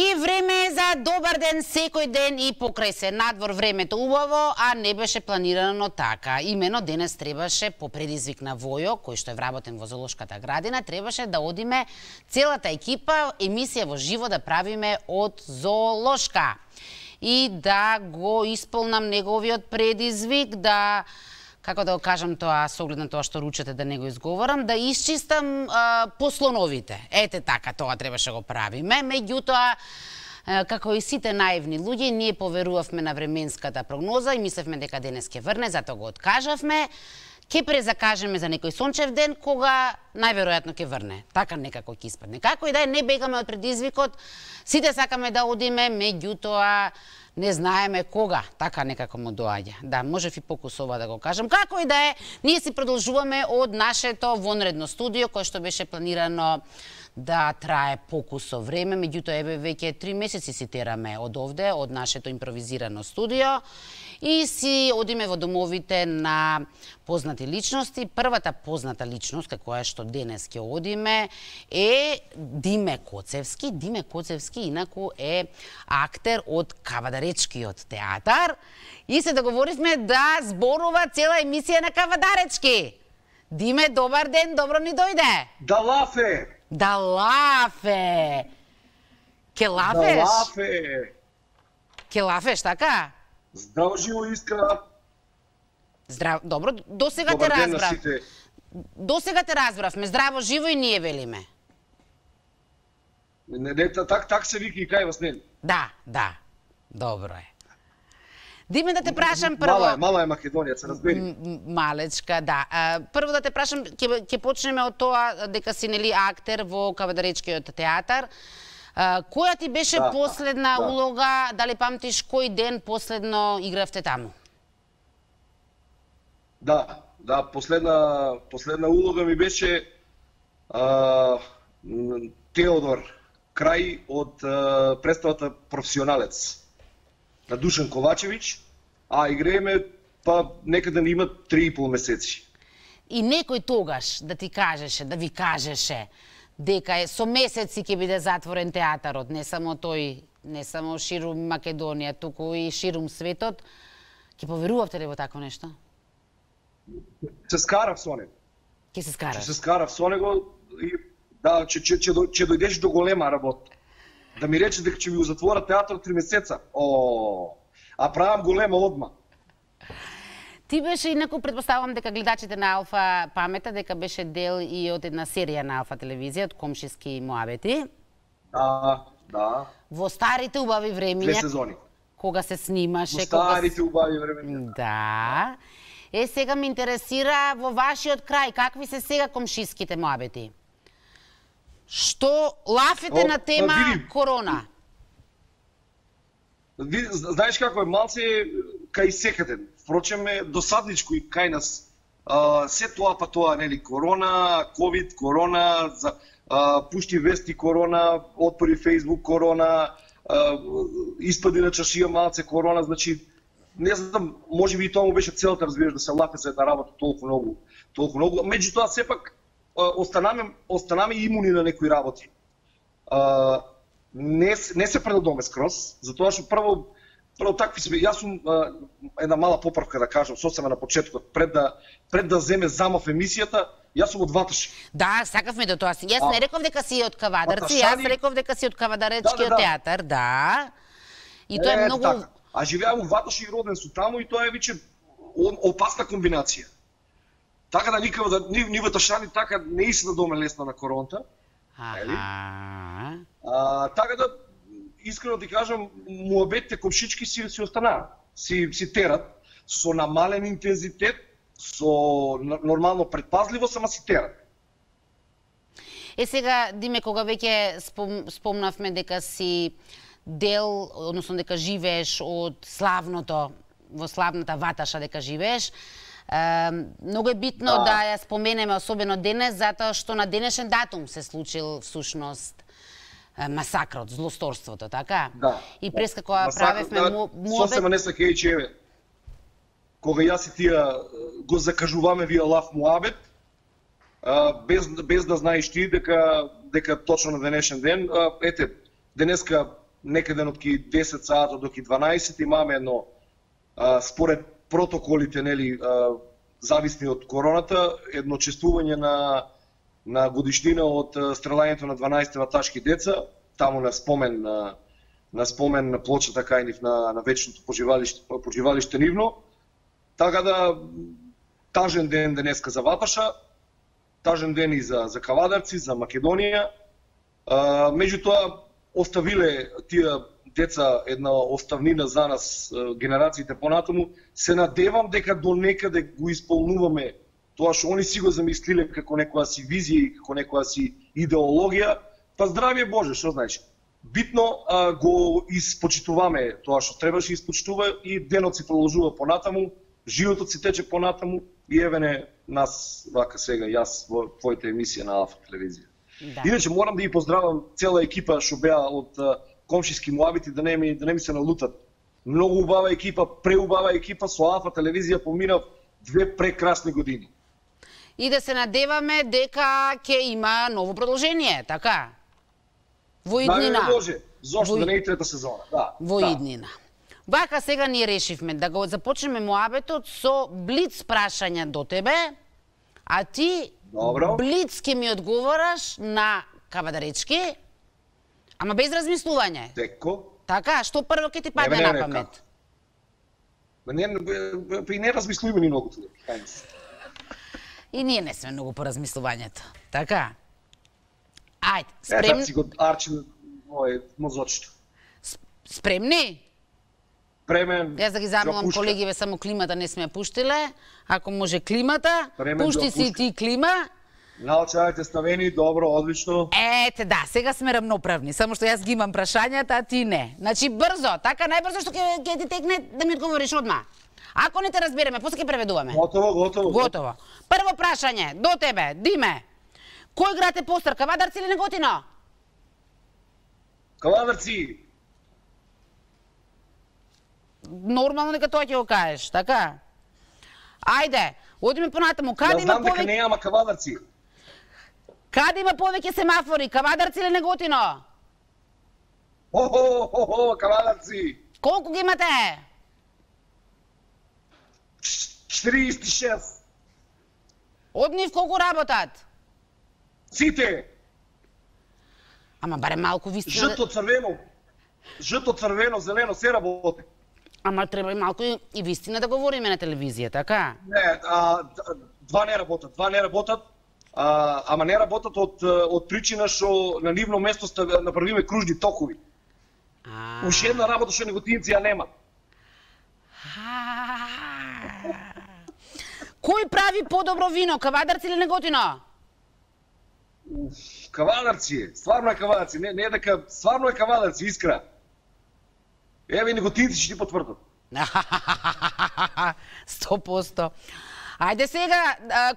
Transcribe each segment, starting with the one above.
И време е за добар ден секој ден и покрај се надвор времето убаво, а не беше планирано така. Имено денес требаше по предизвик на Војо, кој што е вработен во золошката градина, требаше да одиме целата екипа емисија во живо да правиме од золошка и да го исполнам неговиот предизвик, да како да го кажам тоа со оглед на тоа што ручете да не го изговорам, да исчистам а, послоновите. Ете така, тоа требаше го правиме. Меѓутоа, како и сите наивни луѓе, ние поверувавме на временската прогноза и мислевме дека денес ќе врне, затоа го откажавме. Ке презакажеме за некој сончев ден, кога најверојатно ќе врне. Така некако ќе испадне. Како и да е, не бегаме од предизвикот, сите сакаме да одиме, меѓутоа не знаеме кога, така некако му доаѓа. Да, можев и покусова да го кажам. Како и да е, ние си продолжуваме од нашето вонредно студио, кое што беше планирано да трае покусо време, меѓутоа еве веќе три месеци си тераме од овде, од нашето импровизирано студио и си одиме во домовите на познати личности. Првата позната личност, која што денес ќе одиме, е Диме Коцевски. Диме Коцевски, инаку, е актер од Кавадаречкиот театар. И се договоривме да зборува цела емисија на Кавадаречки. Диме, добар ден, добро ни дојде. Да лафе! Да лафе! Ке лафеш? Да лафе! Ке лафеш, така? Здраво живо искра. Здрав... Добро, до сега те разбрав. До сега те разбравме, здраво живо и ние велиме. Не, не, так, так се вики и кај вас, не? Да, да. Добро е. Диме да те прашам прво... Мала е, мала е Македонија, се разбери. Малечка, да. Прво да те прашам, ќе почнеме од тоа дека си нели актер во Кавадаречкиот театар. Која ти беше да, последна да. улога, дали памтиш кој ден последно игравте таму? Да, да, последна последна улога ми беше а, Теодор крај од а, представата професионалец на Душан Ковачевич, а играеме па некаде има три и пол месеци. И некој тогаш да ти кажеше, да ви кажеше, дека е со месеци ќе биде затворен театарот, не само тој, не само ширум Македонија, туку и ширум светот. Ќе поверувавте ли во такво нешто? Се скарав со него. Ќе се скарав? Ќе се скарав со него и да, че, че, че, че дојдеш до голема работа. Да ми рече дека ќе ми го затворат театар три месеца. О, а правам голема одма. Ти беше инаку предпоставувам дека гледачите на Алфа памета дека беше дел и од една серија на Алфа телевизија од комшиски моабети. Да, да. Во старите убави времиња. Две сезони. Кога се снимаше. Во старите кога... убави времиња. Да. Е, сега ме интересира во вашиот крај, какви се сега комшиските моабети? Што лафете О, на тема види, корона? Знаеш како е, малце кај секаде. Впрочем е досадничко и кај нас. А, се тоа па тоа, нели, корона, ковид, корона, за, а, пушти вести корона, отпори Facebook корона, а, испади на чашија малце корона, значи не знам, може би и тоа му беше целта, разбираш, да се лапе за една работа толку многу, толку многу. Меѓутоа сепак останаме останаме имуни на некои работи. А, не не се предадоме скроз, затоа што прво прво такви себе јас сум а, една мала поправка да кажам сосема на почетокот пред да пред да земе замов емисијата Јас сум од Ваташ. Да, сакавме до тоа. Јас а, не реков дека си од Кавадарци, јас реков дека си од Кавадаречкиот да, да, да. театар, да. И тоа е, е многу така. А живеам во Ваташ и роден сум таму и тоа е виќе опасна комбинација. Така да никако да ни, ни ваташани така не и се да доме лесно на коронта. Аха. А, така да искрено ти кажам, муабетите комшички си си останаа. Си си терат со намален интензитет, со нормално предпазливо, сама си терат. Е сега, Диме, кога веќе спом, спомнавме дека си дел, односно дека живееш од славното, во славната Ваташа дека живееш, многу е битно да. да ја споменеме особено денес затоа што на денешен датум се случил всушност масакрот, злосторството, така? Да. И преска кога правевме да, му, му Сосема не са кејчеве. Кога јас и тие го закажуваме вие лав муабет, без без да знаеш ти дека дека точно на денешен ден, ете, денеска некаде од 10 саата до 12 имаме едно а, според протоколите нели а, зависни од короната едно честување на на годишнина од стрелањето на 12 ваташки деца, таму на спомен на на спомен на плочата Кајнив на на вечното поживалиште поживалиште нивно. Така да тажен ден денеска за Ваташа, тажен ден и за за Кавадарци, за Македонија. А, меѓутоа оставиле тие деца една оставнина за нас генерациите понатаму, се надевам дека до некаде го исполнуваме тоа што они си го замислиле како некоја си визија и како некоја си идеологија, па здравје Боже, што значи? Битно а, го испочитуваме тоа што требаше испочитува и денот се продолжува понатаму, животот се тече понатаму и еве не нас вака сега јас во твојата емисија на Алфа телевизија. Да. Иначе морам да ги поздравам цела екипа што беа од комшиски муабити да не ми да не ми се налутат. Многу убава екипа, преубава екипа со Алфа телевизија поминав две прекрасни години. И да се надеваме дека ќе има ново продолжение, така? Во иднина. Да, може. Зошто Во... да не и трета сезона, да. Во да. иднина. Вака сега ние решивме да го започнеме муабетот со блиц прашања до тебе, а ти Добро. блиц ке ми одговораш на кавадаречки, ама без размислување. Теко. Така, што прво ќе ти падне не, не, на памет? Не, не, не, не размислуваме ни многу тука. И ние не сме многу по размислувањето. Така? Ајде, спремни? Ето си го арчим мој мозочето. Спремни? Премен. Јас да ги замолам колегиве само климата не сме пуштиле. Ако може климата, Премен пушти си ти клима. Научавајте ставени, добро, одлично. Ете, да, сега сме рамноправни, само што јас ги имам прашањата, а ти не. Значи, брзо, така најбрзо што ќе ти текне да ми одговориш одма. Ако не те разбереме, после ќе преведуваме. Готово, готово. Готово. Прво прашање, до тебе, Диме. Кој град е постар, Кавадарци или Неготино? Кавадарци. Нормално дека тоа ќе го кажеш, така? Ајде, одиме понатаму. Каде има повеќе? не има Кавадарци. Каде има повеќе семафори, Кавадарци или Неготино? О, о, о, Кавадарци. Колку ги имате? 46. Од нив колку работат? Сите. Ама баре малку ви сте... Жито, црвено. Жито, црвено, зелено, се работи. Ама треба и малку и, и вистина да говориме на телевизија, така? Не, а, два не работат. Два не работат. А, ама не работат од, од причина што на нивно место направиме кружни токови. А... Уште една работа што неготинци ја нема. Кој прави подобро вино, кавадарци или неготино? Кавадарци стварно е кавадарци, не, не е дека, стварно е кавадарци, искра. Еве неготинци ќе ти потврдат. 100%. Ајде сега,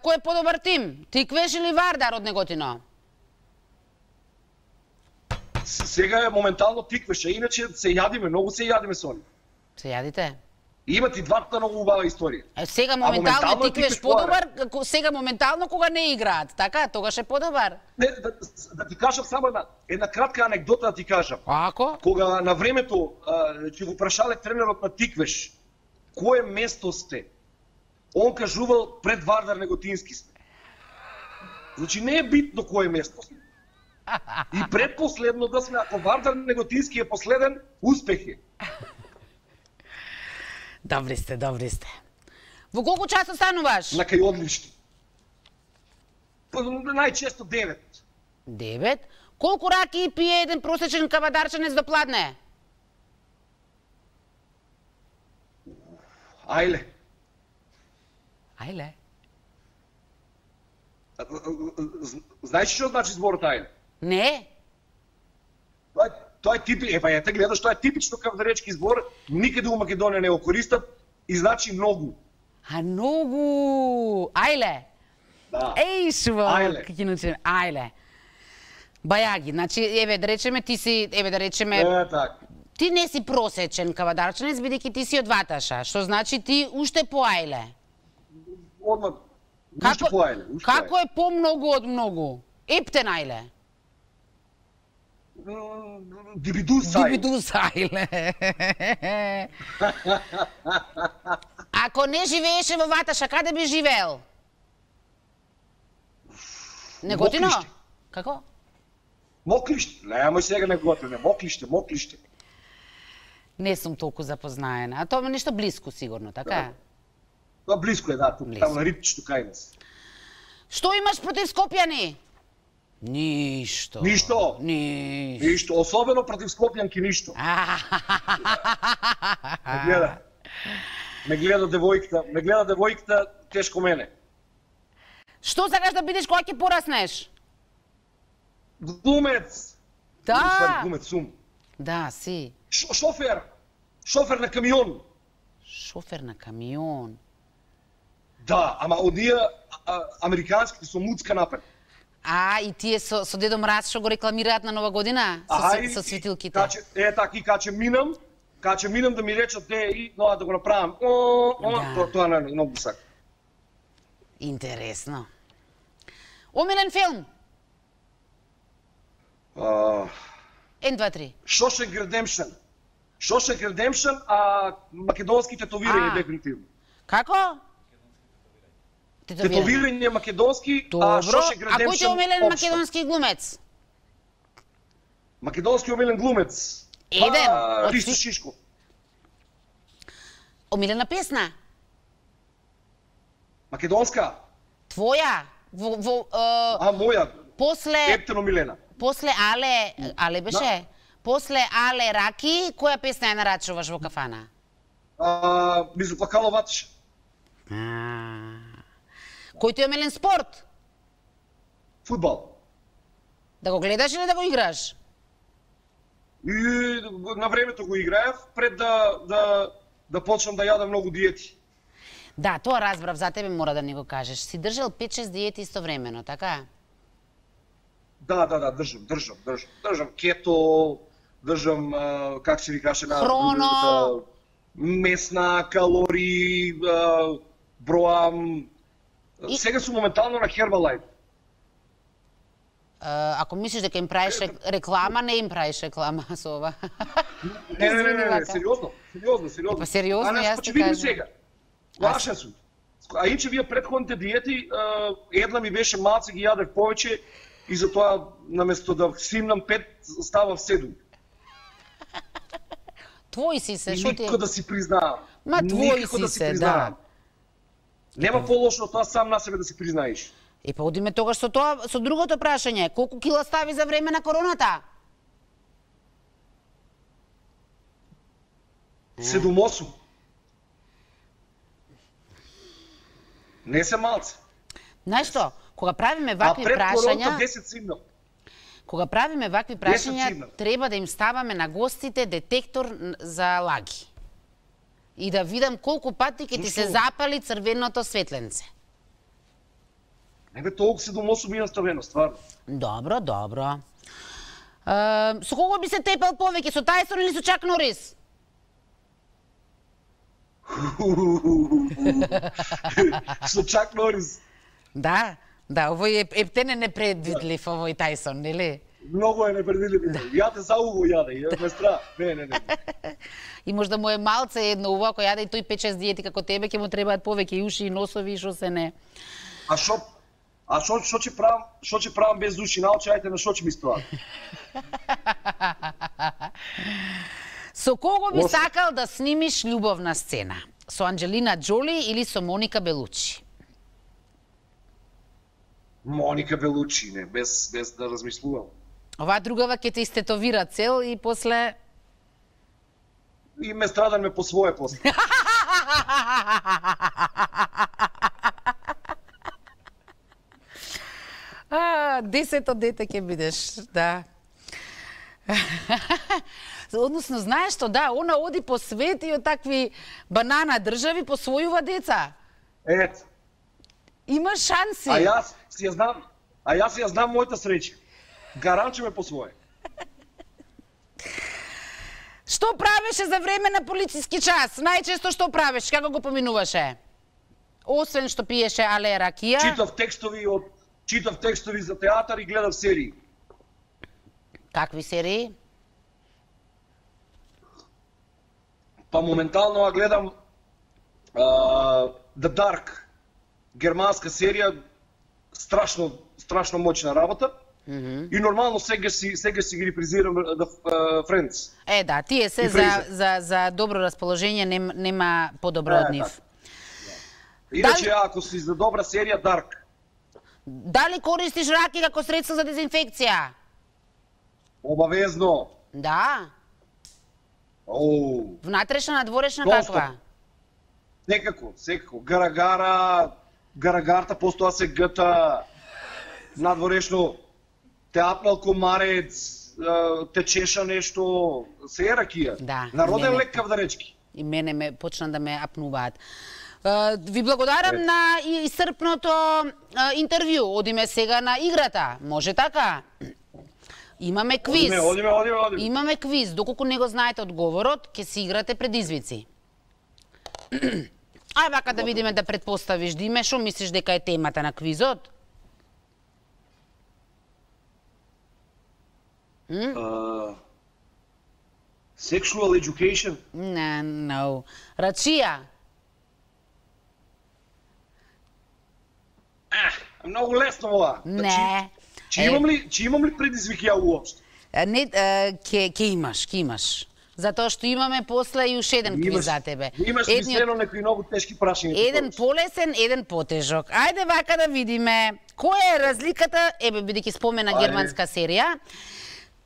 кој е подобар тим? Тиквеш или Вардар од Неготино? Сега е моментално тиквеше, иначе се јадиме, многу се јадиме со. Се јадите? Имат и двата многу убава историја. Е, сега моментално, моментално тиквеш подобар, сега моментално кога не играат, така? Тогаш е подобар. Не, да, да ти кажам само една, една кратка анекдота да ти кажам. Ако? Кога на времето ќе го прашале тренерот на Тиквеш, кое место сте? Он кажувал пред Вардар Неготински сме. Значи не е битно кое место сме. И предпоследно да сме, ако Вардар Неготински е последен, успех е. Добри сте, добри сте. Во колку часот стануваш? На кај одлични. Најчесто 9. 9? Колку раки пие еден просечен кавадарчанец до пладне? Ајле. Ајле. Знаеш што значи зборот ајле? Не. Тоа Тоа е типи, ева ете гледаш, тоа е типично кавдаречки збор, никаде у Македонија не го користат и значи многу. А многу. Ајле. Да. Еј, шува, ќе научиме. Ајле. Бајаги, значи, еве да речеме ти си, еве да речеме Е, так. Ти не си просечен кавадарчанец бидејќи ти си од Ваташа, што значи ти уште по ајле. Одма Како, по ајле, како е помногу од многу? Ептен Дибиду сај. Дибиду сајле. Ако не живееше во Ваташа, каде би живеел? Неготино? Моклиште. Како? Моклиште. Немој сега не готвене. Моклиште, моклиште. Не сум толку запознаена. А тоа е нешто блиско сигурно, така? Тоа близко е, да, тука, Близко. таму на Ритчето кај нас. Што имаш против Скопјани? Ништо. Ништо. Ништо. Ништо, особено против Скопјанки ништо. Ме гледа. Ме гледа девојката, ме гледа девојката тешко мене. Што сакаш да бидеш кога ќе пораснеш? Глумец. Да. Глумец сум. Да, си. Ш- шофер. Шофер на камион. Шофер на камион. Да, ама а, американските со муцка напред. А, и тие со, со Дедо Мраз што го рекламираат на Нова година? Со, Аха, со, со светилките. Каче, е така и каче минам, каче минам да ми речат де и но да го направам. О, о, Да. тоа тоа не многу сак. Интересно. Омилен филм? А, Ен, два, три. Shawshank Redemption. Shawshank Redemption, а македонски тетовирање дефинитивно. Како? Тетовирање. Македонски, а Добро. Shawshank А кој ти општо. македонски глумец? Македонски омилен глумец. Еден Па, од Ристо Шишко. Омилена песна? Македонска. Твоја? Во, во, е, А моја после, Ептен омилена. после Але, Але беше? После Але Раки, која песна ја нарачуваш во кафана? А, ми заплакало ватеше. А. Кој ти е омилен спорт? Фудбал. Да го гледаш или да го играш? И на времето го играев пред да да да почнам да јадам многу диети. Да, тоа разбрав, за тебе мора да ни го кажеш. Си држал 5-6 диети истовремено, така? Да, да, да, држам, држам, држам. Држам кето, држам как се ви каже на Хроно. месна, калории, броам. И- Сега сум моментално на Herbalife. Ако мислиш дека им правиш рек- реклама, не им правиш реклама со ова. Не, не, не, не, не, сериозно, сериозно, сериозно. Па, сериозно, јас што ти кажам. сега. Лашен сум. А иначе вие предходните диети, една ми беше малце ги јадев повеќе и затоа наместо да симнам пет, ставав седум. Твој си се, што ти е? никако да си признаам. Ма, твој Никако си да се, да. Нема полошо од тоа сам на себе да се признаеш. И па одиме тогаш со тоа, со другото прашање. Колку кила стави за време на короната? 7-8. Не се малце. Знаеш што? Кога правиме А вакви пред прашања, короната 10 симнав. кога правиме вакви прашања, сигнал. треба да им ставаме на гостите детектор за лаги. И да видам колку пати ќе ти се запали црвеното светленце. Не бе, толку 7-8 ми е наставено, стварно. Добро, добро. Е, со кого би се тепел повеќе, со Тајсон или со Чак Норис? Со Чак Норис. Да, да, овој е ептен е непредвидлив овој Тајсон, нели? Многу е непредвидливо. Јаде за уво јаде, ја ме стра. Не, не, не. И можда му е малце едно уво, ако јаде и тој 5-6 диети како тебе, ќе му требаат повеќе и уши, и носови, и што се не. А шо А шо шо ќе правам? Шо ќе правам без уши? Научајте на шо ќе ми стоат. Со кого би Лошо. сакал да снимиш љубовна сцена? Со Анджелина Джоли или со Моника Белучи? Моника Белучи, не, без без да размислувам. Оваа другава ќе те истетовира цел и после И ме страдан ме по свое после. А, десето дете ќе бидеш, да. Односно, знаеш што, да, она оди по свет и од такви банана држави посвојува деца. Ет, Има шанси. а јас си ја знам, а јас си ја знам мојата среќа. Гаранче ме по свое. Што правеше за време на полициски час? Најчесто што правеше? Како го поминуваше? Освен што пиеше але ракија. Читав текстови од читав текстови за театар и гледав серии. Какви серии? Па моментално ја гледам а, The Dark, германска серија, страшно страшно моćна работа. Mm -hmm. И нормално сега си сега си ги репризирам да Friends. Е да, тие се за, за за добро расположение нем, нема подобро од нив. Да. Иначе Дали... ако си за добра серија Dark. Дали користиш раки како средство за дезинфекција? Обавезно. Да. Оу. Внатрешна, надворешна каква? Секако, секако. Гарагара, гарагарта постоа се гта, надворешно те апнал комарец, те чеша нешто, се е ракија. Да. Народен лек кавдаречки. И мене ме почна да ме апнуваат. Ви благодарам е. на исцрпното интервју. Одиме сега на играта. Може така? Имаме квиз. Одиме, одиме, одиме, одиме. Имаме квиз. Доколку не го знаете одговорот, ќе си играте предизвици. Ај вака да видиме да предпоставиш Диме, што мислиш дека е темата на квизот? Uh, sexual education? Не, no. Рачија? Ah, многу лесно ова. Не. Значи, Чи имам ли, чи имам ли предизвик ја уопшто? Не, ќе ќе имаш, ќе имаш. Затоа што имаме после и уште еден квиз за тебе. Имаш Едни... мислено некои многу тешки прашања. Еден полесен, еден потежок. Ајде вака да видиме која е разликата, ебе бидејќи спомена германска серија,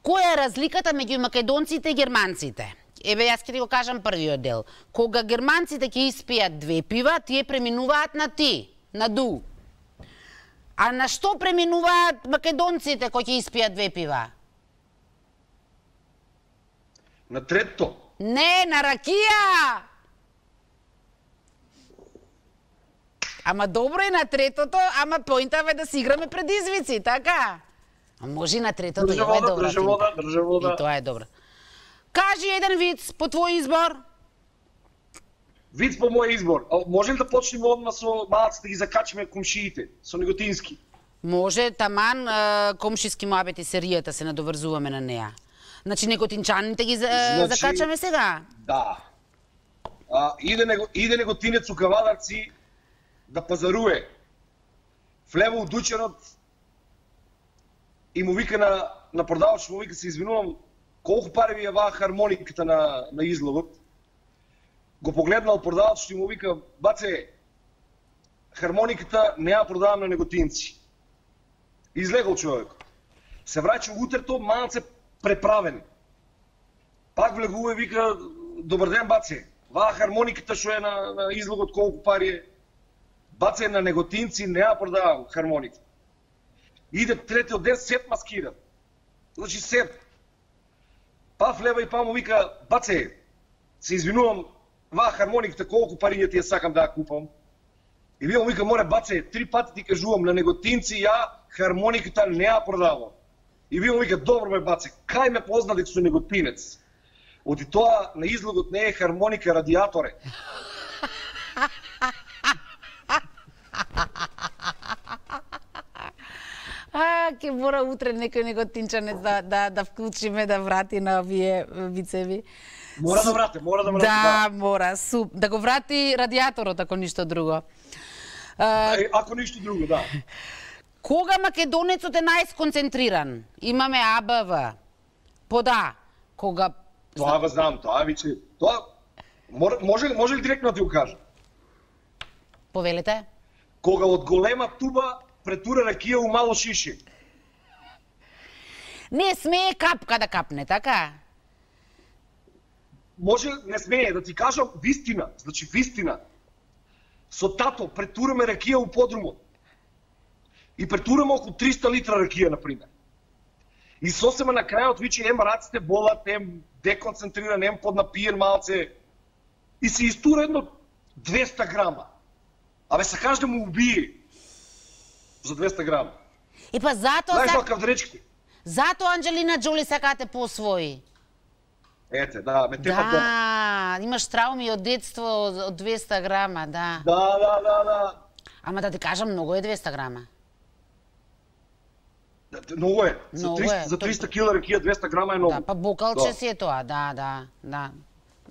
која е разликата меѓу македонците и германците? Еве јас ќе ти го кажам првиот дел. Кога германците ќе испијат две пива, тие преминуваат на ти, на ду. А на што преминуваат македонците кои ќе испијат две пива? На трето. Не, на ракија! Ама добро е на третото, ама поинтава е да си играме предизвици, така? А може и на третото, вода, е Држа вода, држа вода. И тоа е добро. Кажи еден виц по твој избор. Вид по мој избор. А, може ли да почнеме одма со малците да ги закачиме комшиите, со неготински? Може, таман комшиски муабети серијата се надоврзуваме на неа. Значи неготинчаните ги значи, закачаме сега? Да. А, иде, него, иде неготинец у кавадарци да пазаруе. Влево удучерот и му вика на, на продавач, му вика се извинувам, колку пари ви е ваа хармониката на, на излогот? го погледнал продавач и му вика, баце, хармониката не ја продавам на неготинци. Излегал човек. Се враќа утрето малце преправен. Пак влегува и вика, добар ден, баце, ваа хармониката што е на, на излогот колку пари е, баце на неготинци не ја продавам хармониката. Иде третиот ден сет маскира. Значи сет. Па лева и па му вика, баце, се извинувам, ваа хармониката колку пари ја ти ја сакам да ја купам. И вие му вика, море баце, три пати ти кажувам на неготинци, ја хармониката не ја продавам. И вие му вика, добро ме баце, кај ме позна дека су неготинец? Оти тоа на излогот не е хармоника, радиаторе. Ке мора утре некој неготинчанец да, да, да вклучиме, да врати на овие вицеви. Мора да врати, мора да врати. Да, да. мора, суп. Да го врати радиаторот, ако ништо друго. А, е, ако ништо друго, да. Кога македонецот е најсконцентриран? Имаме АБВ. Пода, кога... Тоа го знам, тоа виче... Тоа... Може, може ли директно да ти го кажа? Повелете. Кога од голема туба претура ракија у мало шиши. Не смее капка да капне, така? може не смее да ти кажам вистина, значи вистина. Со тато претураме ракија у подрумот. И претураме околу 300 литра ракија, на пример. И сосема на крајот вичи ем раците болат, ем деконцентриран, ем поднапиен малце. И се истура едно 200 грама. Абе, се каже да му убие за 200 грама. И па затоа... Знаеш какав дречките? Затоа Анджелина Джоли сака да те посвои. Ете, да, ме тепа Да, имаш трауми од детство од 200 грама, да. Да, да, да, да. Ама да ти кажам, многу е 200 грама. Многу е. За Многу 300, е. за 300 кила ракија 200 грама е многу. Да, па бокалче Да. си е тоа, да, да, да.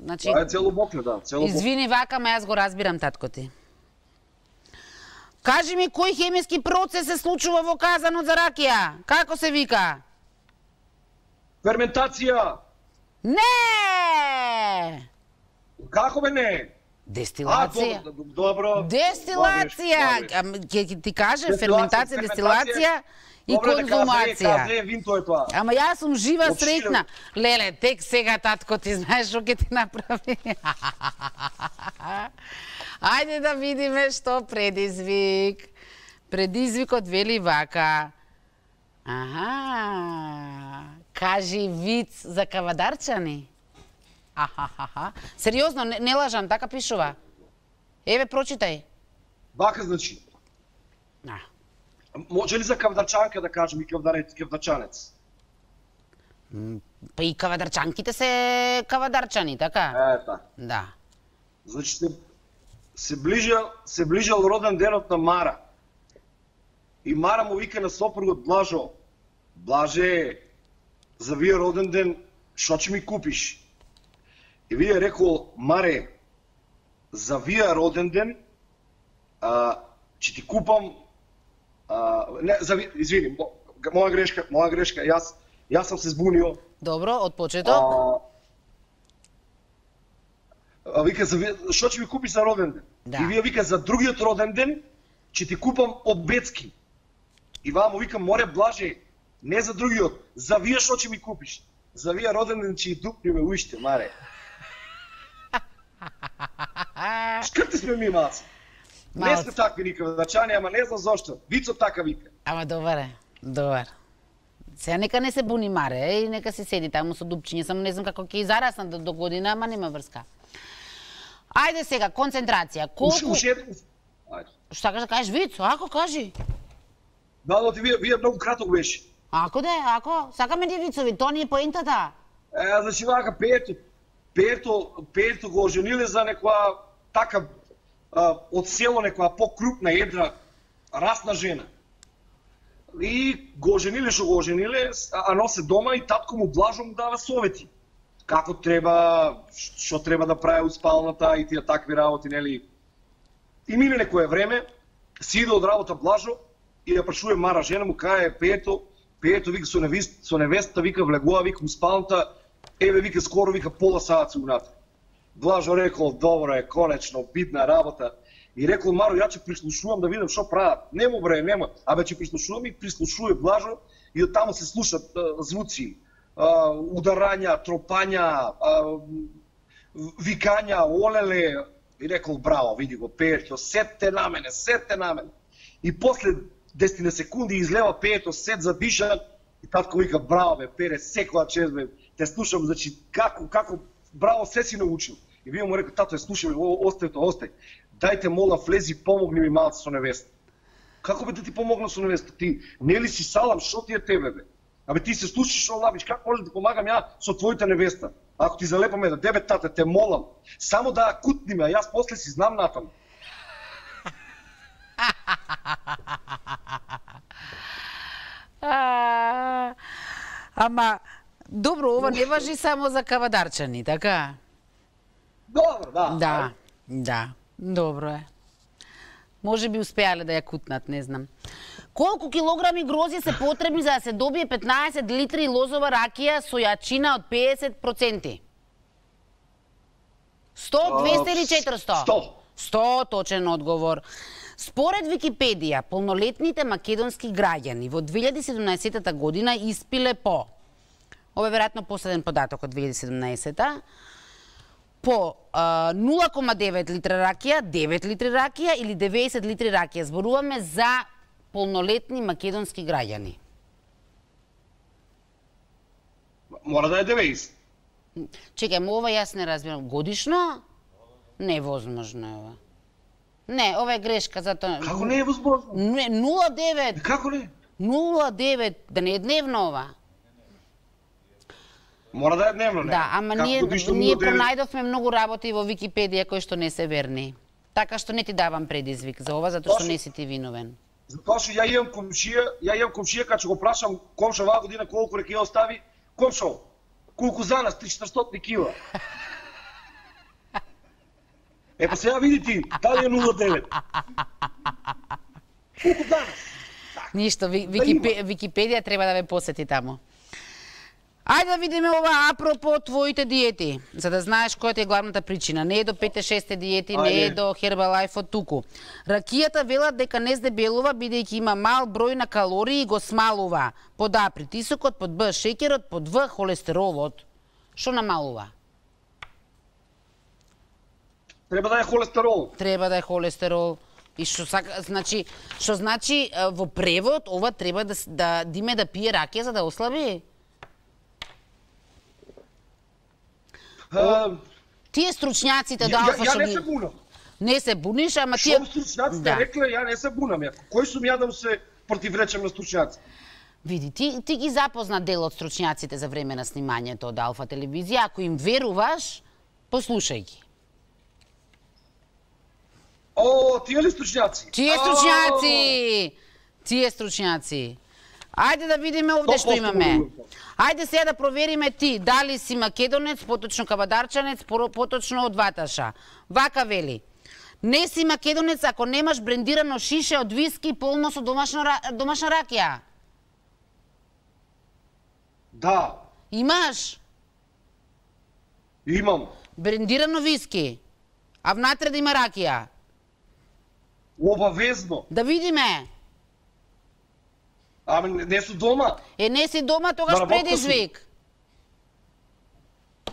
Значи, Тоа е цело бокле, да, цело. Извини вака, ма јас го разбирам татко ти. Кажи ми кој хемиски процес се случува во казанот за ракија? Како се вика? Ферментација. Не! Како бе не? А, Дестилација. добро, добро. Дестилација. Добро, Ам, Ќе ти Дестилација, ферментација, дестилација и дека конзумација. Ама јас сум жива среќна. шило. Леле, тек сега татко ти знаеш што ќе ти направи. Ајде да видиме што предизвик. Предизвикот вели вака. Аха. Кажи виц за кавадарчани. Ахахаха. Сериозно, не, не лажам, така пишува. Еве, прочитај. Вака значи. А. Може ли за кавдарчанка да кажем и кавдарец, кавдарчанец? Па и кавадарчанките се кавадарчани, така? Е, така. Да. Значи се, се ближал, се ближал роден денот на Мара. И Мара му вика на сопругот Блажо, Блаже, за вие роден ден, што ќе ми купиш? И вие рекол, Маре, за вие роден ден, а, ќе ти купам, а, не, за ви, извини, мо- моја грешка, моја грешка, јас, јас сам се збунио, Добро, од почеток. а, а вика за што ќе ми купиш за роден ден? Да. И вие вика за другиот роден ден ќе ти купам обецки. И вамо вика море блаже, не за другиот, за вие што ќе ми купиш? За вие роден ден ќе и дупниме уште, маре. Шкрти сме ми малци. Не сме такви никога дачани, ама не знам зошто. Вицот така вика. Ама добар е, добар. Сега нека не се буни маре и нека си седи таму со дупчиња, само не знам како ќе изарасна до, до година, ама нема врска. Ајде сега, концентрација. Уш, Колку... уш, уште, Ајде. Што кажеш, кажеш виц? Ако кажи. Да, да, ти вие, вие многу краток беше. Ако де, ако, сакаме ти вицови, тоа не е поентата. Е, значи вака Пето, Пето, Пето го ожениле за некоја така а, од село некоја покрупна едра расна жена. И го ожениле што го ожениле, а а носе дома и татко му блажо му дава совети. Како треба, што треба да прави у спалната и тие такви работи, нели? И мине некое време, си иде од работа блажо и ја прашува Мара жена му кај е Пето, Пето вика со невест, со невеста вика влегува вика у спалната, еве вика скоро вика пола саат се унатре. Блажо рекол, добро е, конечно, битна работа. И рекол Маро, ја ќе прислушувам да видам што прават. Нема бре, нема. Абе ќе прислушувам и прислушува Блажо и од таму се слушат а, звуци, а, ударања, тропања, а, викања, олеле. И рекол, браво, види го, Пето, сетте на мене, сетте на мене. И после 10 секунди излева Пето, сет за дишан и татко вика, браво бе, Пере, секоја чест бе, те слушам, значи, како, како, браво, се си научил. И вие му рекол, тато, е слушай, остај то, остај. Дајте, мола, влези, помогни ми малце со невеста. Како бе да ти помогна со невеста? Ти нели си салам, што ти е тебе бе? Абе ти се слушаш што лабиш? како може да ти помагам ја со твојата невеста? Ако ти залепаме да дебе тате, те молам, само да ја кутниме, а јас после си знам натаму. А, ама, добро, ова не важи само за кавадарчани, така? Добро, да. Да, да, добро е. Може би успеале да ја кутнат, не знам. Колку килограми грози се потребни за да се добие 15 литри лозова ракија со јачина од 50%? 100, 200 или 400? 100. 100 точен одговор. Според Википедија, полнолетните македонски граѓани во 2017 година испиле по Ова е веројатно последен податок од 2017 по а, 0,9 литра ракија, 9 литри ракија или 90 литри ракија. Зборуваме за полнолетни македонски граѓани. Мора да е 90. Чекај, ова јас не разбирам. Годишно? Невозможно е ова. Не, ова е грешка, затоа... Како не е возможно? Не, 0,9. Како не? 0,9. Да не е дневно ова. Мора да е дневно, не? Да, ама Како ние, ние 0,9? пронајдовме многу работи во Википедија кои што не се верни. Така што не ти давам предизвик за ова, затоа што не си ти виновен. Затоа што ја имам комшија, ја имам комшија кога ќе го прашам комшо оваа година колку реки остави, комшо, колку за нас 300 кила. Е, па сега види ти, дали е 0,9? Колку данас? Ништо, Ви- Википе- Википедија треба да ве посети таму. Ајде да видиме ова апропо твоите диети, за да знаеш која ти е главната причина. Не е до 5-6 диети, не е Ајде. до Herbalife од туку. Ракијата велат дека не здебелува бидејќи има мал број на калории и го смалува. Под А притисокот, под Б шеќерот, под В холестеролот. Што намалува? Треба да е холестерол. Треба да е холестерол. И што сака, значи, што значи во превод ова треба да да диме да пие ракија за да ослаби? А, Тие стручњаците да алфа ја што не ги се бунам. не се буниш, ама тие Што стручњаците Да. рекле, ја не се бунам. Ја. Кој сум ја да се противречам на стручњаци? Види, ти, ти ги запозна дел од стручњаците за време на снимањето од Алфа телевизија, ако им веруваш, послушај ги. О, тие ли стручњаци? Тие стручњаци! Тие стручњаци. Ајде да видиме овде што 100% имаме. Ајде сега да провериме ти, дали си македонец, поточно кавадарчанец, поточно од Ваташа. Вака вели. Не си македонец ако немаш брендирано шише од виски полно со домашна, домашна ракија. Да, Имаш имам. брендирано виски, а внатре да има ракија. Обавезно. Да видиме. Ами не, су дома. Е, не си дома, тогаш предизвик.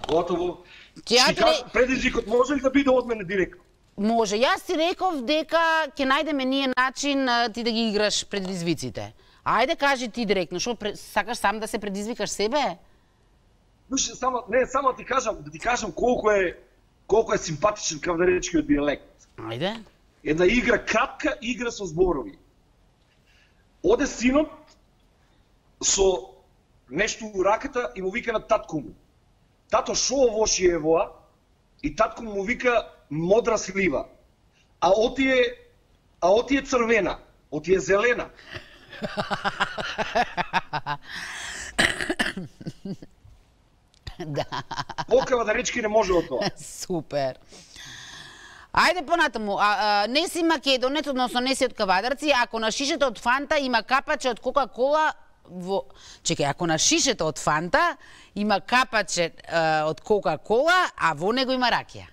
Готово. Ре- предизвикот може ли да биде од мене директно? Може, јас ти реков дека ќе најдеме ние начин ти да ги играш предизвиците. Ајде кажи ти директно, што сакаш сам да се предизвикаш себе? Слушай, само не, само ти кажам, да ти кажам колку е колку е симпатичен кавдаречкиот диалект. Ајде. Една игра кратка игра со зборови. Оде синот со нешто у раката и му вика на татко му. Тато, шо ово ши е воа? И татко му вика модра слива. А оти е, а оти е црвена, оти е зелена. да, Покава да речки не може од тоа. супер. Ајде понатаму, а, а, не си македонец, односно не си од кавадарци, ако на шишето од Фанта има капаче од Кока-кола, во... Чекај, ако на шишето од Фанта има капаче а, од Кока-кола, а во него има ракија.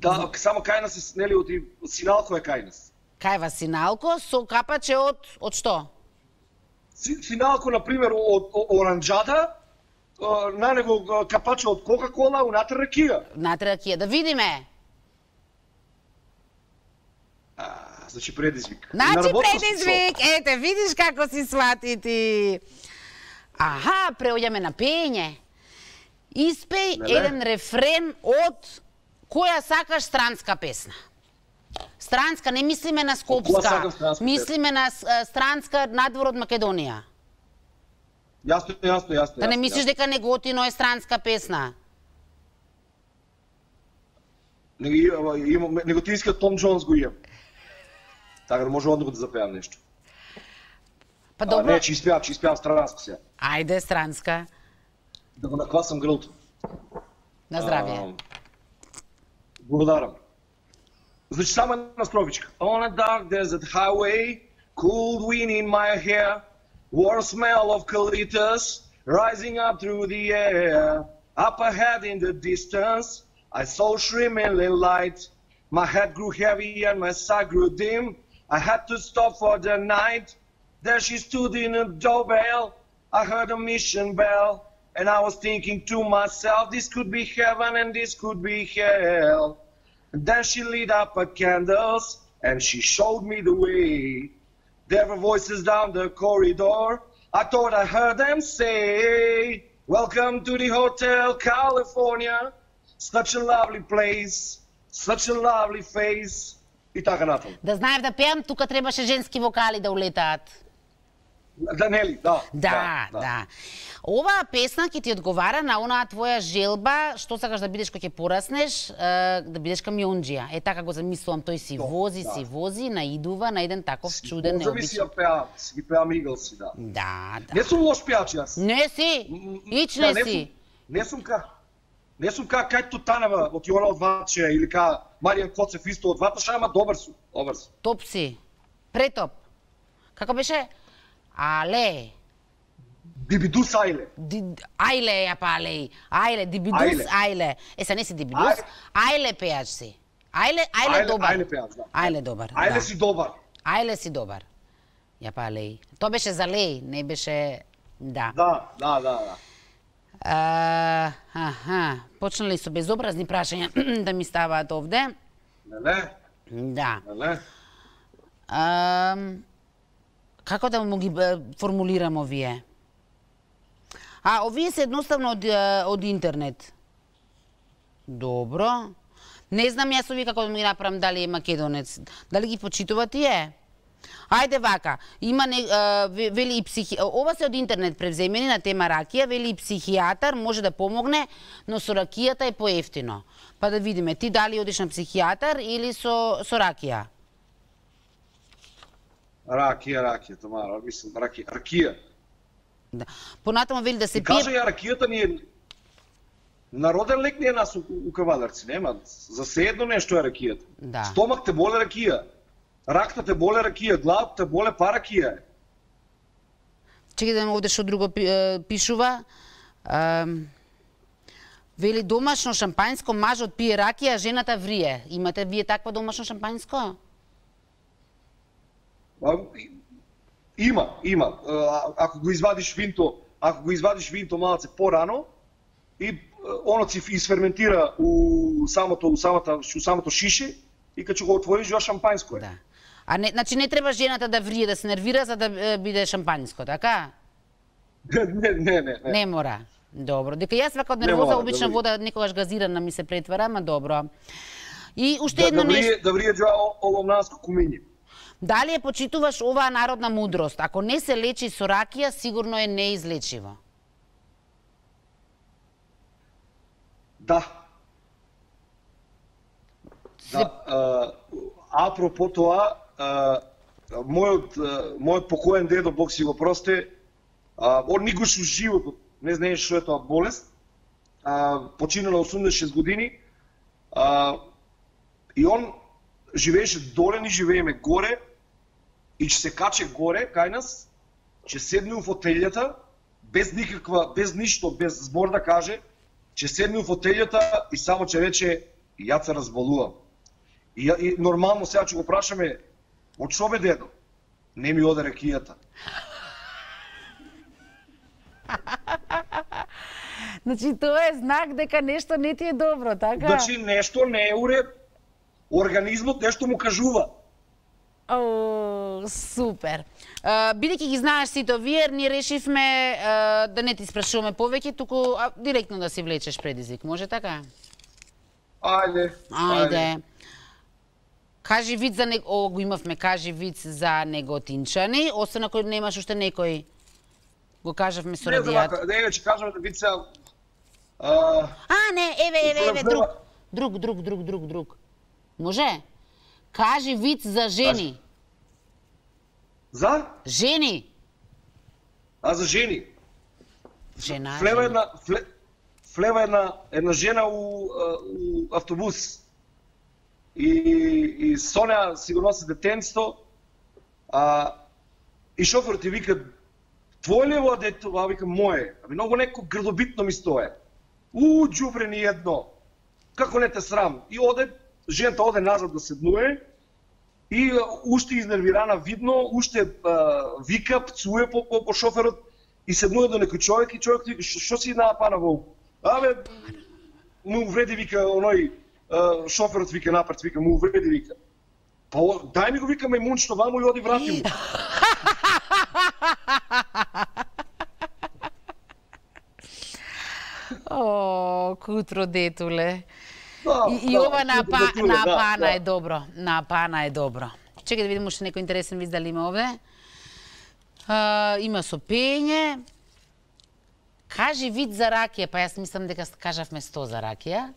Да, само кај нас е, нели, оти синалко е кај нас. Кај Васиналко со капаче од од што? Си- Финалко, на пример, од оранџада, на него капаче од Кока-кола, унатре ракија. Натре ракија, да видиме. А, значи предизвик. Значи предизвик, ете, видиш како си свати ти. Аха, преоѓаме на пење. Испеј Леле. еден рефрен од која сакаш странска песна. Странска, не мислиме на скопска, мислиме на странска надвор од Македонија. Јасно, јасно, јасно. Да не мислиш дека неготино е странска песна. Неготинскиот Том Джонс го имам. Така да може однапад да запеам нешто. Па А, добро, не, че испеам, че испеам странско сега. ајде странска. Да го наквасам грлто. На здравје. Благодарам. Значи само една строфичка. On a dark desert highway, cold wind in my hair, warm smell of colitas rising up through the air. Up ahead in the distance, I saw shimmering light. My head grew heavy and my sight grew dim. I had to stop for the night. There she stood in a doorbell. I heard a mission bell. And I was thinking to myself, this could be heaven and this could be hell. And then she lit up her candles and she showed me the way. There were voices down the corridor. I thought I heard them say, Welcome to the Hotel California. Such a lovely place, such a lovely face. И така натаму. Да знаев да пеам, тука требаше женски вокали да улетаат. Да, нели, да. Да, да. Оваа песна ќе ти одговара на онаа твоја желба, што сакаш да бидеш кога ќе пораснеш, да бидеш камионџија. Е така го замислувам, тој си Да, вози, да. си вози, наидува на еден таков чуден, Може би си ја необичен. пеам, си ги пеам Иглси, да. Да, да. Не сум лош пеач јас. Не си, ич Да, не си. Не сум ка Не сум ка Кај Тутанева од Јона од Ваче или ка Маријан Коцев исто од Ваташа, ама добар сум, добар сум. Топ си. Претоп. Како беше? Але. Бибидус Ајле. Ди, ајле ја палеј. Ајле, дибидус, Ајле. ајле. Е, са не си дибидус, ајле пејач си. Ајле, ајле Ајле- добар. ајле пејач, да. Ајле добар, Ајле си добар. Ајле си добар. Ја палеј. То беше за леј, не беше... Да. Да, да, да, да. А, аха, почнали со безобразни прашања да ми ставаат овде. Неле? Да. Неле? Ам, како да му ги формулирам овие? А, овие се едноставно од, од интернет. Добро. Не знам јас овие како да ми ги направам дали е македонец. Дали ги почитува тие? Ајде вака, има не, а, вели и психи... Ова се од интернет превземени на тема ракија, вели и психијатар може да помогне, но со ракијата е поевтино. Па да видиме, ти дали одиш на психијатар или со, со ракија? Ракија, ракија, Тамара, мислам, ракија, ракија. Да. Понатаму вели да се пие... кажа ја ракијата ни е народен лек ни е нас у, у Кавадарци, нема. За се едно нешто е ракијата. Да. Стомак те боле ракија. Ракта те боле ракија, глав те боле па ракија. е. Чекај да овде што друго пишува. Вели домашно шампањско, мажот пие ракија, жената врие. Имате вие такво домашно шампањско? Има, има. Ако го извадиш винто, ако го извадиш винто малце порано и оно си изферментира у самото у самата у самото шише и кога го отвориш ја шампањско е. Да. А не, значи не треба жената да врие, да се нервира за да биде шампањско, така? не, не, не, не. Не мора. Добро. Дека јас вака од Не нервоза мора, обично добри. вода некогаш газирана ми се претвара, ама добро. И уште Да, едно да нешто. врие, да врие джа ово наско кумиње. Дали ја почитуваш оваа народна мудрост? Ако не се лечи со ракија, сигурно е неизлечиво. Да. Да, а, апропо тоа, а, мојот а, мојот покоен дедо Бог си го прости, а, он никош у животот не знаеше што е тоа болест. А, почина на 86 години. А, и он живееше доле, ни живееме горе и ќе се каче горе кај нас, ќе седне у фотелјата без никаква, без ништо, без збор да каже, ќе седне у фотелјата и само ќе рече ја се разболувам. И, и нормално сега ќе го прашаме од што бе дедо? Не ми оде ракијата. Значи тоа е знак дека нешто не ти е добро, така? Значи нешто не е уред. Организмот нешто му кажува. О, супер. Бидејќи ги знаеш сите овие, ние решивме а, да не ти спрашуваме повеќе, туку а, директно да си влечеш предизвик. Може така? Ајде. Ајде. Кажи виц за него, о, го имавме, кажи виц за неготинчани, освен ако немаш уште некој. Го кажавме со Не, за радијат. вака, не, ќе кажам да бица... А, А, не, еве, еве, еве, друг. Друг, друг, друг, друг, друг. Може? Кажи виц за жени. за? Жени. А за жени. Жена. Жена. една, вле, влева една, една жена у, у автобус. И, и со неа си го носи детенство. А, и шоферот ти вика, твој ли е ова дето? А вика, моје. Аби многу неко грдобитно ми стое. У, џубре ни едно. Како не те срам? И оде, жената оде назад да седнуе, и уште изнервирана видно, уште а, вика, пцуе по, по, по шоферот и седнува до некој човек и човек вика, што си напана во? Абе, му увреди, вика, оној шоферот вика напред, вика, му увреди, вика. Па, дај ми го, вика, мајмунчето ваму и оди врати му. О, кутро детуле. Да, И, и ова на, па, на пана е добро. На пана е добро. Чекај да видиме уште некој интересен виз дали има овде. А, има со пење. Кажи вид за ракија, па јас мислам дека кажавме 100 за ракија.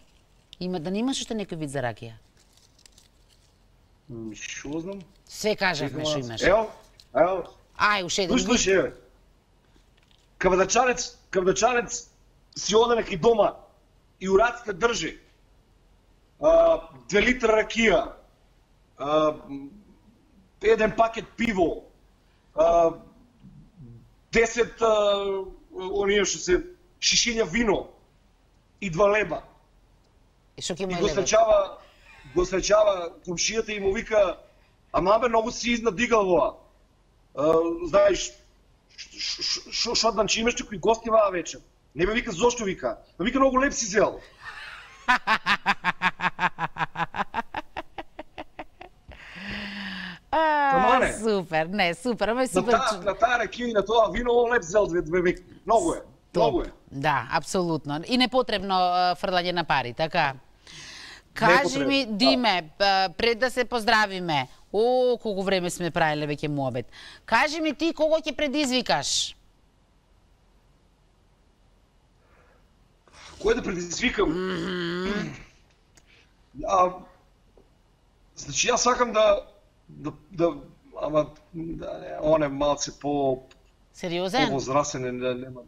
Има да не имаш уште некој вид за ракија? Шо знам? Све кажавме што имаш. Ево, ево, Ај, уште еден слушай, еве. Кавадачанец, кавадачанец си оде неки дома и у раците држи две литра ракија, а, еден пакет пиво, а, 10 а, оние што се шишиња вино и два леба. И што ќе И го сречава, го сречава комшијата и му вика, ама бе, многу си изнадигал воа. Знаеш, што значи имаш некои гости ваа вечер? Не ме вика зошто вика. Ме вика многу леп си зел. не. супер, не, супер, ама е На супер. таа чу- на таа ракија и на тоа вино леп зел две две веки. Многу е. Многу е. Да, апсолутно. И непотребно фрлање на пари, така? Кажи Непотребно, ми, да. Диме, пред да се поздравиме, о, колку време сме правиле веќе муабет. Кажи ми ти кого ќе предизвикаш? Кој да предизвикам? А, значи јас сакам да да да ама да не, он е малце по Сериозен? повозрасен не, нема.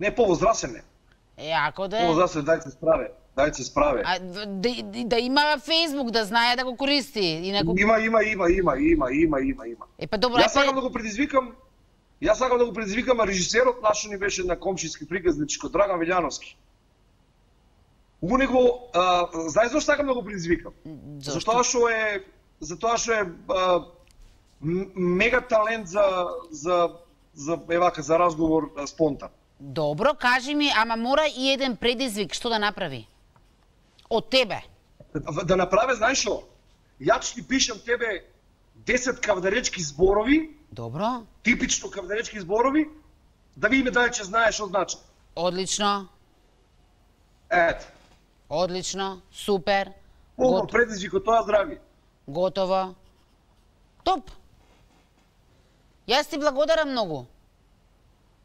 Не повозрасен е. Јако да. Повозрасен дај се справе. Дај се справе. А, да, да, да има Фейсбук, да знае да го користи. Инаку... Има, има, има, има, има, има, има, има. Е, па добро, Јас сакам да го предизвикам Јас сакам да го предизвикам а режисерот наш ни беше на комшиски приказничко Драган Вилјановски. У него, а, знаеш зашто сакам да го предизвикам? Зошто? Затоа што е затоа што е а, мега талент за за за евака за разговор спонтан. Добро, кажи ми, ама мора и еден предизвик, што да направи? Од тебе. Да, да направе, знаеш што? Ја ќе ти пишам тебе 10 кавдаречки зборови, Добро, типично кавдаречки зборови, да видиме дали ќе знаеш што значи. одлично, Ето. одлично, супер, Полно гот, предизвик од тоа здрави. готово. Топ. Јас ти благодарам многу.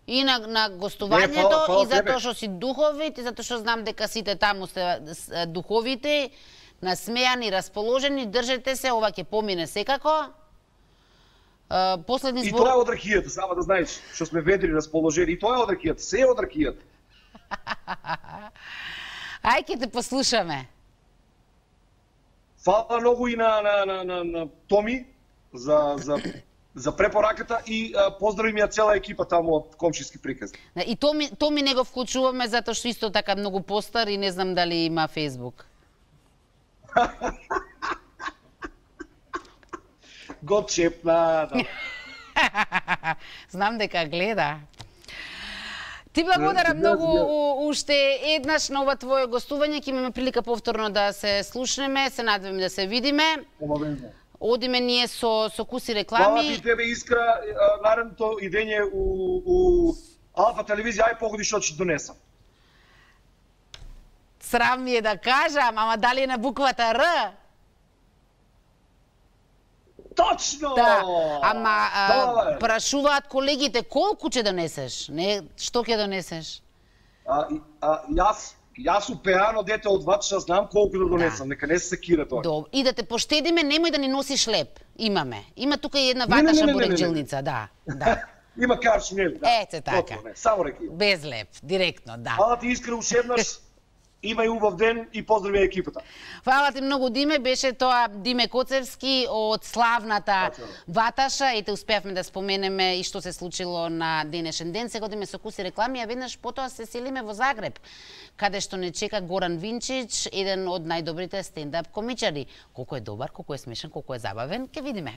И на, на гостувањето, Не, фала- фала и затоа што си духовит, и затоа што знам дека сите таму сте духовите, насмејани, расположени, држете се, ова ќе помине секако. Последни И збор... тоа е од ракијата, само да знаеш, што сме ведри расположени, и тоа е од ракијата, се е од ракијата. Ај ќе те послушаме. Фала многу и на, на, на, на, на Томи за, за, за препораката и а, поздрави ми ја цела екипа таму од комшиски приказ. И то ми, то ми не го вклучуваме затоа што исто така многу постар и не знам дали има Facebook. Го чепна, да. Знам дека гледа. Ти благодарам Да, многу да. уште еднаш на ова твое гостување, ќе имаме прилика повторно да се слушнеме, се надеваме да се видиме. Обавезно. Одиме ние со со куси реклами. ти тебе Искра, наредното идење у, у Алфа телевизија, ај погоди што ќе донесам. Срам ми е да кажам, ама дали е на буквата Р? Точно! Да, ама а, Да, прашуваат колегите колку ќе донесеш, не што ќе донесеш. А, а, јас, јас упеано дете од вача знам колку да донесам, нека не се секира тоа. Добро. И да те поштедиме, немој да ни носиш леп. Имаме. Има тука и една ваташа бурекджилница, да. Да. Има карш, нели? Да. Ете така. Готово, само рекија. Без леп, директно, да. Фала ти Искра уште еднаш. Имај убав ден и поздрави екипата. Фала ти многу Диме, беше тоа Диме Коцевски од славната Така. Ваташа. Ете успеавме да споменеме и што се случило на денешен ден. Сега одиме со куси реклами, а веднаш потоа се селиме во Загреб, каде што не чека Горан Винчич, еден од најдобрите стендап комичари. Колку е добар, колку е смешен, колку е забавен, ќе видиме.